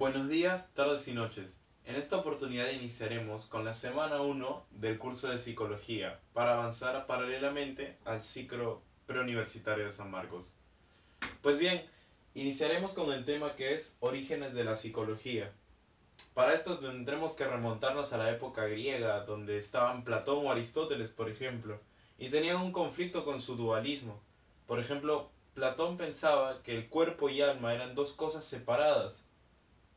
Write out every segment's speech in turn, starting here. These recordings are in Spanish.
Buenos días, tardes y noches. En esta oportunidad iniciaremos con la semana 1 del curso de psicología para avanzar paralelamente al ciclo preuniversitario de San Marcos. Pues bien, iniciaremos con el tema que es orígenes de la psicología. Para esto tendremos que remontarnos a la época griega, donde estaban Platón o Aristóteles, por ejemplo, y tenían un conflicto con su dualismo. Por ejemplo, Platón pensaba que el cuerpo y alma eran dos cosas separadas.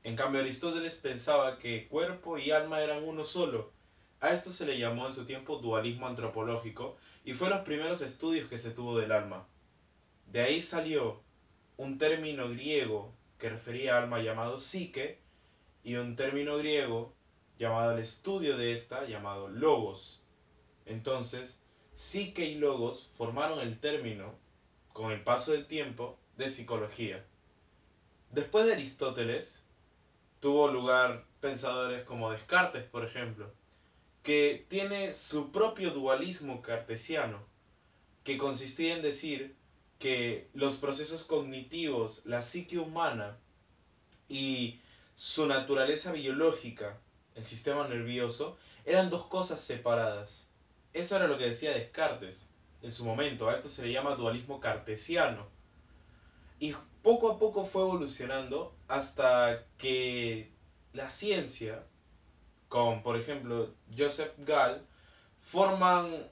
En cambio, Aristóteles pensaba que cuerpo y alma eran uno solo. A esto se le llamó en su tiempo dualismo antropológico y fue los primeros estudios que se tuvo del alma. De ahí salió un término griego que refería a alma llamado psique y un término griego llamado el estudio de esta llamado logos. Entonces, psique y logos formaron el término con el paso del tiempo, de psicología. Después de Aristóteles, tuvo lugar pensadores como Descartes, por ejemplo, que tiene su propio dualismo cartesiano, que consistía en decir que los procesos cognitivos, la psique humana y su naturaleza biológica, el sistema nervioso, eran dos cosas separadas. Eso era lo que decía Descartes en su momento. A esto se le llama dualismo cartesiano. Y poco a poco fue evolucionando hasta que la ciencia, con por ejemplo Joseph Gall, forman,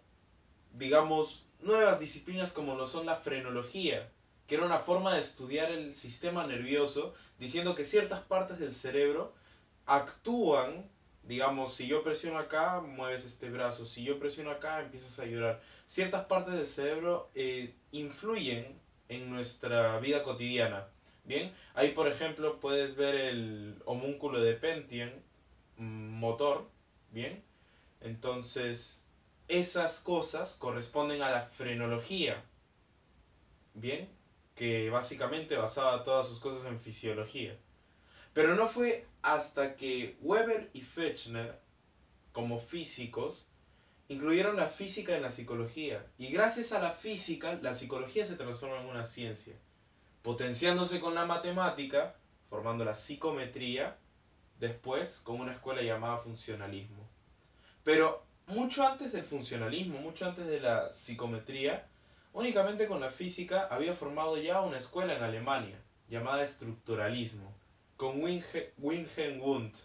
digamos, nuevas disciplinas como lo son la frenología, que era una forma de estudiar el sistema nervioso, diciendo que ciertas partes del cerebro actúan digamos, si yo presiono acá, mueves este brazo, si yo presiono acá, empiezas a llorar. Ciertas partes del cerebro eh, influyen en nuestra vida cotidiana. Bien, ahí por ejemplo puedes ver el homúnculo de Pentium mm, motor, bien. Entonces, esas cosas corresponden a la frenología, bien, que básicamente basaba todas sus cosas en fisiología. Pero no fue hasta que Weber y Fechner, como físicos, incluyeron la física en la psicología. Y gracias a la física, la psicología se transforma en una ciencia, potenciándose con la matemática, formando la psicometría, después con una escuela llamada funcionalismo. Pero mucho antes del funcionalismo, mucho antes de la psicometría, únicamente con la física había formado ya una escuela en Alemania, llamada estructuralismo con Wilhelm Wundt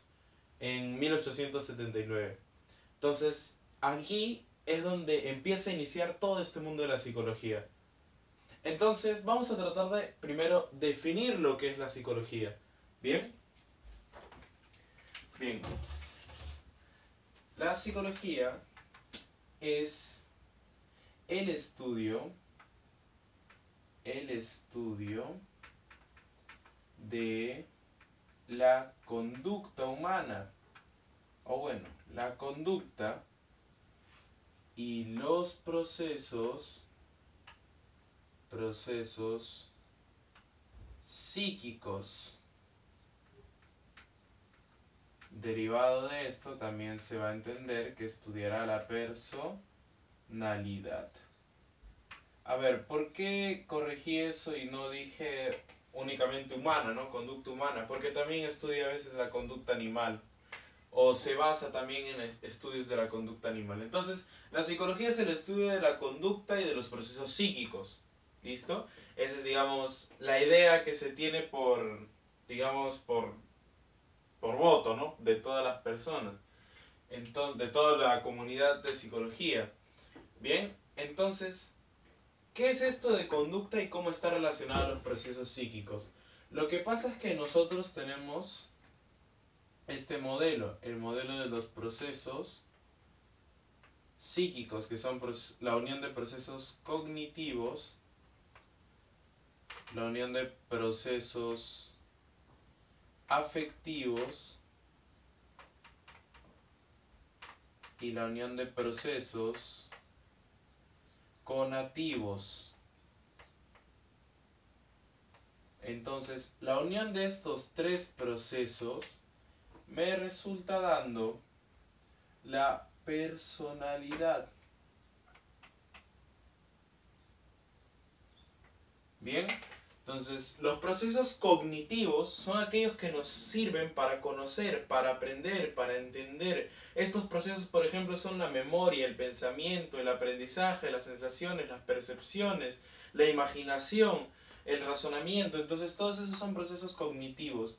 en 1879. Entonces, aquí es donde empieza a iniciar todo este mundo de la psicología. Entonces, vamos a tratar de primero definir lo que es la psicología. ¿Bien? Bien. La psicología es el estudio, el estudio de la conducta humana, o bueno, la conducta y los procesos, procesos psíquicos. Derivado de esto también se va a entender que estudiará la personalidad. A ver, ¿por qué corregí eso y no dije únicamente humana, ¿no? Conducta humana, porque también estudia a veces la conducta animal o se basa también en estudios de la conducta animal. Entonces, la psicología es el estudio de la conducta y de los procesos psíquicos. ¿Listo? Esa es, digamos, la idea que se tiene por, digamos, por, por voto, ¿no? De todas las personas. Entonces, de toda la comunidad de psicología. Bien, entonces, ¿Qué es esto de conducta y cómo está relacionado a los procesos psíquicos? Lo que pasa es que nosotros tenemos este modelo, el modelo de los procesos psíquicos, que son la unión de procesos cognitivos, la unión de procesos afectivos y la unión de procesos conativos. Entonces, la unión de estos tres procesos me resulta dando la personalidad. Bien, Entonces, los procesos cognitivos son aquellos que nos sirven para conocer, para aprender, para entender. Estos procesos, por ejemplo, son la memoria, el pensamiento, el aprendizaje, las sensaciones, las percepciones, la imaginación, el razonamiento. Entonces, todos esos son procesos cognitivos.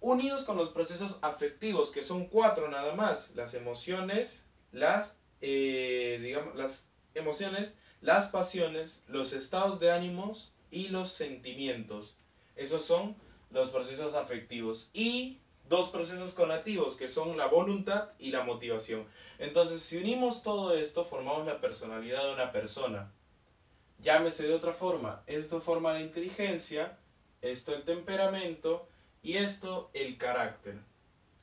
Unidos con los procesos afectivos, que son cuatro nada más. Las emociones, las, eh, digamos, las emociones, las pasiones, los estados de ánimos, y los sentimientos. Esos son los procesos afectivos. Y dos procesos conativos, que son la voluntad y la motivación. Entonces, si unimos todo esto, formamos la personalidad de una persona. Llámese de otra forma. Esto forma la inteligencia, esto el temperamento y esto el carácter.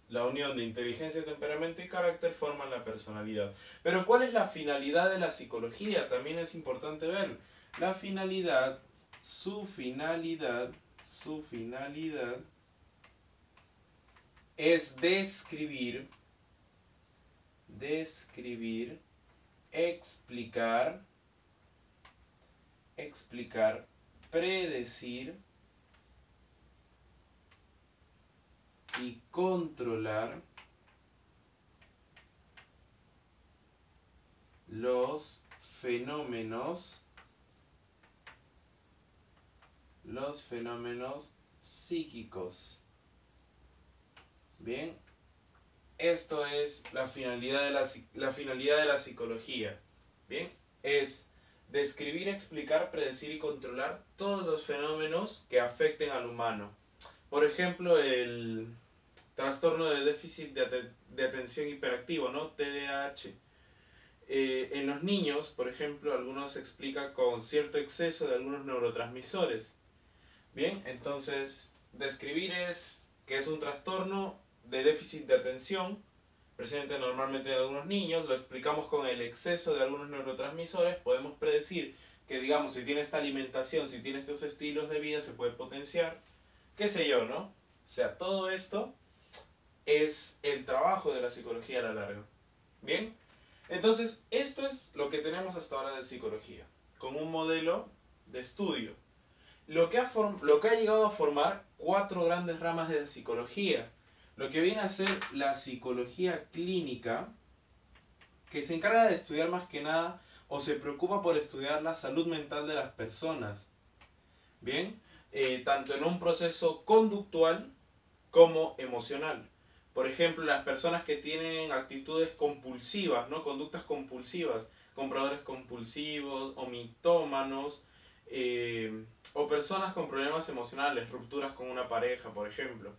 La unión de inteligencia, temperamento y carácter forman la personalidad. Pero ¿cuál es la finalidad de la psicología? También es importante ver. La finalidad su finalidad, su finalidad es describir, describir, explicar, explicar, predecir y controlar los fenómenos los fenómenos psíquicos. Bien, esto es la finalidad de la, la finalidad de la psicología. Bien, es describir, explicar, predecir y controlar todos los fenómenos que afecten al humano. Por ejemplo, el trastorno de déficit de, atención hiperactivo, ¿no? TDAH. Eh, en los niños, por ejemplo, algunos se explica con cierto exceso de algunos neurotransmisores. Bien, entonces, describir es que es un trastorno de déficit de atención presente normalmente en algunos niños, lo explicamos con el exceso de algunos neurotransmisores, podemos predecir que, digamos, si tiene esta alimentación, si tiene estos estilos de vida, se puede potenciar, qué sé yo, ¿no? O sea, todo esto es el trabajo de la psicología a la larga. ¿Bien? Entonces, esto es lo que tenemos hasta ahora de psicología, con un modelo de estudio lo que, ha lo que ha llegado a formar cuatro grandes ramas de psicología. Lo que viene a ser la psicología clínica, que se encarga de estudiar más que nada o se preocupa por estudiar la salud mental de las personas. Bien, eh, tanto en un proceso conductual como emocional. Por ejemplo, las personas que tienen actitudes compulsivas, ¿no? conductas compulsivas, compradores compulsivos, omitómanos, eh, o personas con problemas emocionales, rupturas con una pareja, por ejemplo.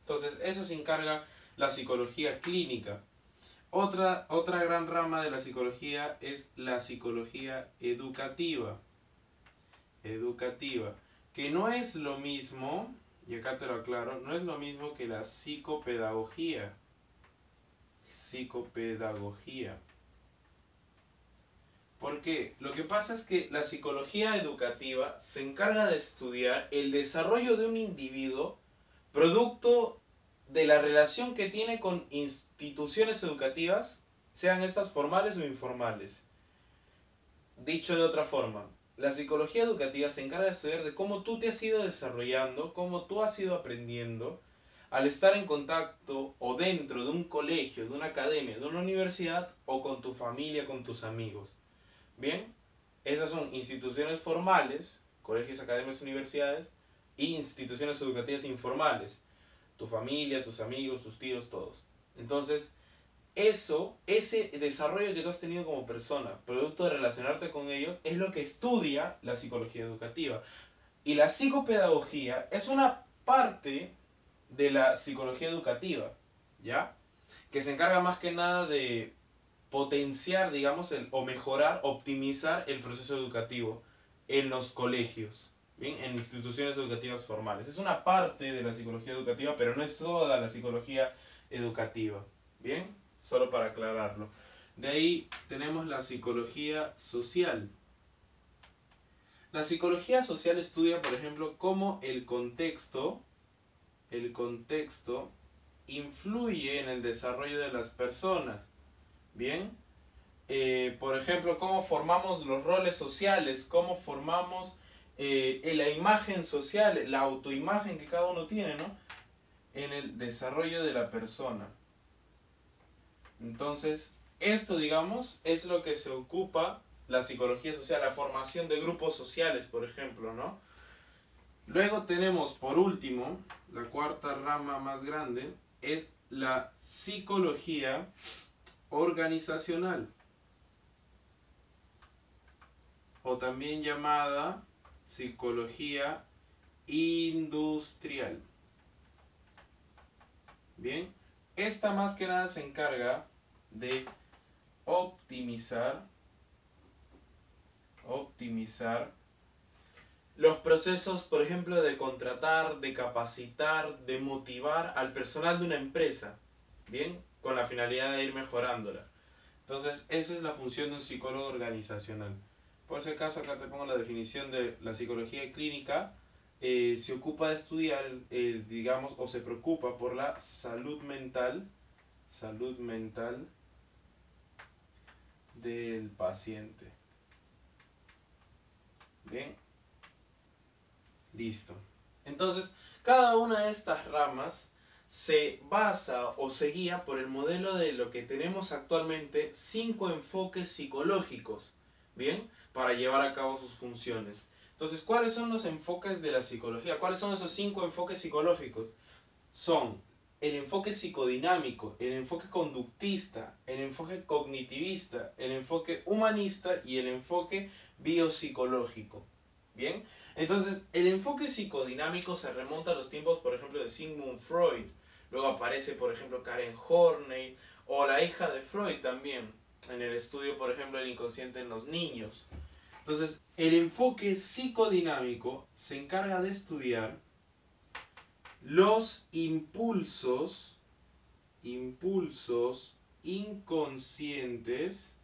Entonces, eso se encarga la psicología clínica. Otra, otra gran rama de la psicología es la psicología educativa. Educativa. Que no es lo mismo, y acá te lo aclaro, no es lo mismo que la psicopedagogía. Psicopedagogía. Porque lo que pasa es que la psicología educativa se encarga de estudiar el desarrollo de un individuo producto de la relación que tiene con instituciones educativas, sean estas formales o informales. Dicho de otra forma, la psicología educativa se encarga de estudiar de cómo tú te has ido desarrollando, cómo tú has ido aprendiendo al estar en contacto o dentro de un colegio, de una academia, de una universidad o con tu familia, con tus amigos. Bien, esas son instituciones formales, colegios, academias, universidades, y instituciones educativas informales. Tu familia, tus amigos, tus tíos, todos. Entonces, eso, ese desarrollo que tú has tenido como persona, producto de relacionarte con ellos, es lo que estudia la psicología educativa. Y la psicopedagogía es una parte de la psicología educativa, ¿ya? Que se encarga más que nada de potenciar, digamos, el, o mejorar, optimizar el proceso educativo en los colegios, ¿bien? en instituciones educativas formales. Es una parte de la psicología educativa, pero no es toda la psicología educativa. ¿Bien? Solo para aclararlo. De ahí tenemos la psicología social. La psicología social estudia, por ejemplo, cómo el contexto, el contexto influye en el desarrollo de las personas. Bien. Eh, por ejemplo, cómo formamos los roles sociales, cómo formamos eh, la imagen social, la autoimagen que cada uno tiene, ¿no? En el desarrollo de la persona. Entonces, esto, digamos, es lo que se ocupa la psicología social, la formación de grupos sociales, por ejemplo, ¿no? Luego tenemos, por último, la cuarta rama más grande, es la psicología organizacional, o también llamada psicología industrial. Bien, esta más que nada se encarga de optimizar, optimizar los procesos, por ejemplo, de contratar, de capacitar, de motivar al personal de una empresa, ¿bien? Con la finalidad de ir mejorándola. Entonces, esa es la función de un psicólogo organizacional. Por ese caso, acá te pongo la definición de la psicología clínica. Eh, se ocupa de estudiar, digamos, o se preocupa por la salud mental, salud mental del paciente. Bien, listo. Entonces, cada una de estas ramas se basa o se guía por el modelo de lo que tenemos actualmente, cinco enfoques psicológicos, ¿bien? Para llevar a cabo sus funciones. Entonces, ¿cuáles son los enfoques de la psicología? ¿Cuáles son esos cinco enfoques psicológicos? Son el enfoque psicodinámico, el enfoque conductista, el enfoque cognitivista, el enfoque humanista y el enfoque biopsicológico. ¿Bien? Entonces, el enfoque psicodinámico se remonta a los tiempos, por ejemplo, de Sigmund Freud. Luego aparece, por ejemplo, Karen Horney o la hija de Freud también, en el estudio, por ejemplo, del inconsciente en los niños. Entonces, el enfoque psicodinámico se encarga de estudiar los impulsos, impulsos inconscientes,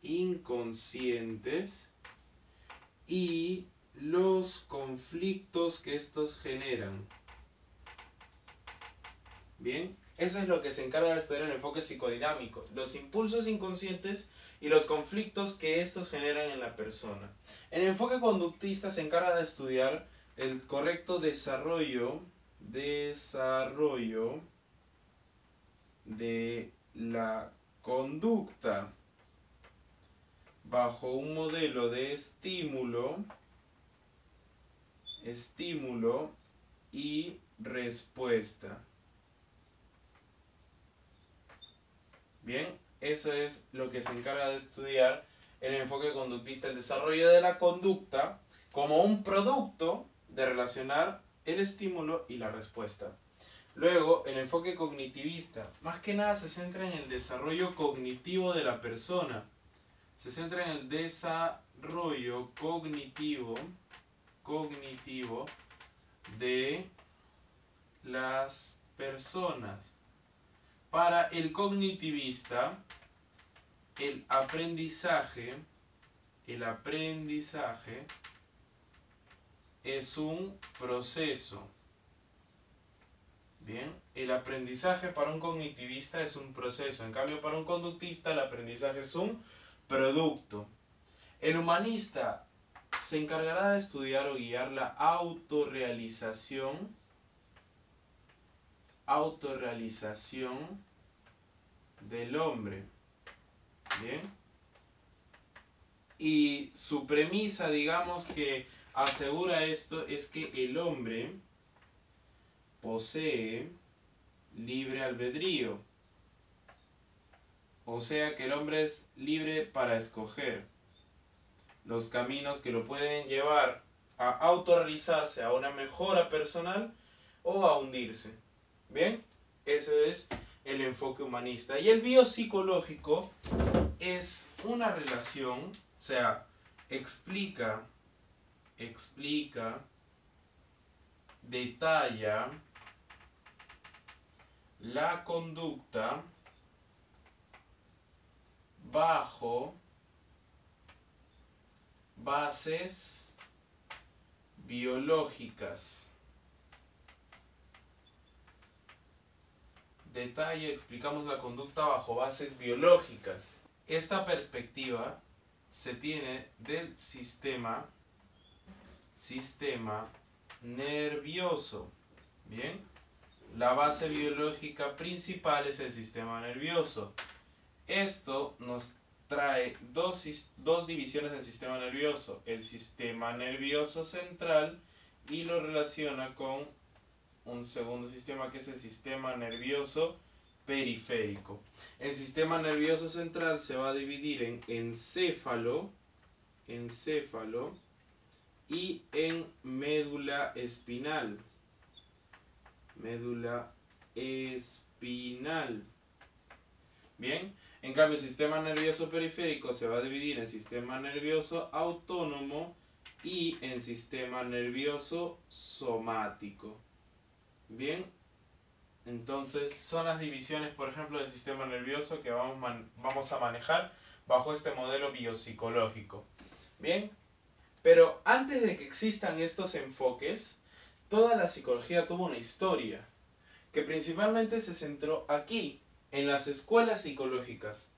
inconscientes y los conflictos que estos generan. Bien, eso es lo que se encarga de estudiar el enfoque psicodinámico, los impulsos inconscientes y los conflictos que estos generan en la persona. El enfoque conductista se encarga de estudiar el correcto desarrollo, desarrollo de la conducta bajo un modelo de estímulo, estímulo y respuesta. Bien, eso es lo que se encarga de estudiar el enfoque conductista, el desarrollo de la conducta como un producto de relacionar el estímulo y la respuesta. Luego, el enfoque cognitivista, más que nada se centra en el desarrollo cognitivo de la persona. Se centra en el desarrollo cognitivo, cognitivo de las personas. Para el cognitivista, el aprendizaje, el aprendizaje es un proceso. Bien, el aprendizaje para un cognitivista es un proceso, en cambio para un conductista el aprendizaje es un producto. El humanista se encargará de estudiar o guiar la autorrealización, autorrealización del hombre. Bien. Y su premisa, digamos que asegura esto es que el hombre posee libre albedrío. O sea que el hombre es libre para escoger los caminos que lo pueden llevar a autorrealizarse, a una mejora personal o a hundirse. ¿Bien? Ese es el enfoque humanista. Y el biopsicológico es una relación, o sea, explica explica, detalla la conducta bajo bases biológicas. Detalla, explicamos la conducta bajo bases biológicas. Esta perspectiva se tiene del sistema, sistema nervioso. Bien, la base biológica principal es el sistema nervioso. Esto nos trae dos, dos divisiones del sistema nervioso, el sistema nervioso central y lo relaciona con un segundo sistema que es el sistema nervioso periférico. El sistema nervioso central se va a dividir en encéfalo, encéfalo y en médula espinal. Médula espinal. Bien, en cambio el sistema nervioso periférico se va a dividir en sistema nervioso autónomo y en sistema nervioso somático. Bien, entonces son las divisiones, por ejemplo, del sistema nervioso que vamos, vamos a manejar bajo este modelo biopsicológico. Bien, pero antes de que existan estos enfoques, toda la psicología tuvo una historia que principalmente se centró aquí, en las escuelas psicológicas.